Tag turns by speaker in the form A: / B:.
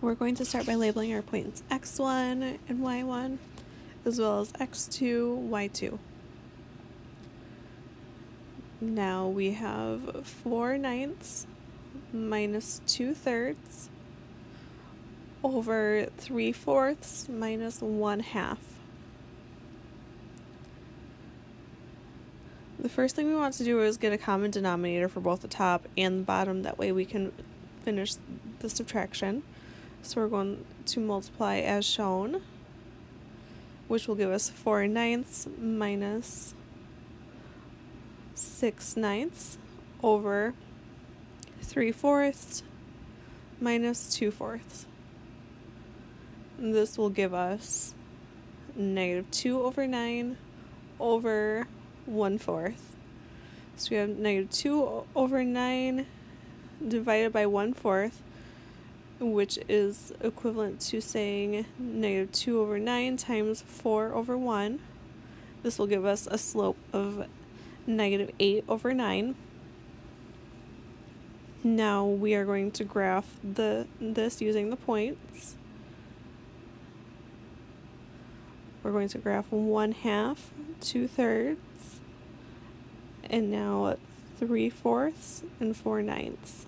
A: We're going to start by labeling our points x1 and y1, as well as x2, y2. Now we have 4 ninths minus 2 thirds over 3 fourths minus 1 half. The first thing we want to do is get a common denominator for both the top and the bottom. That way we can finish the subtraction. So we're going to multiply as shown, which will give us 4 ninths minus 6 ninths over 3 fourths minus 2 fourths. And this will give us negative 2 over 9 over 1 fourth. So we have negative 2 over 9 divided by 1 fourth, which is equivalent to saying negative 2 over 9 times 4 over 1. This will give us a slope of negative 8 over 9. Now we are going to graph the this using the points. We're going to graph 1 half, 2 thirds, and now 3 fourths and 4 ninths.